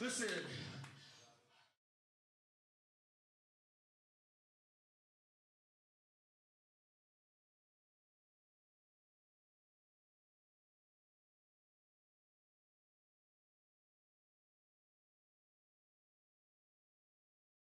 Listen.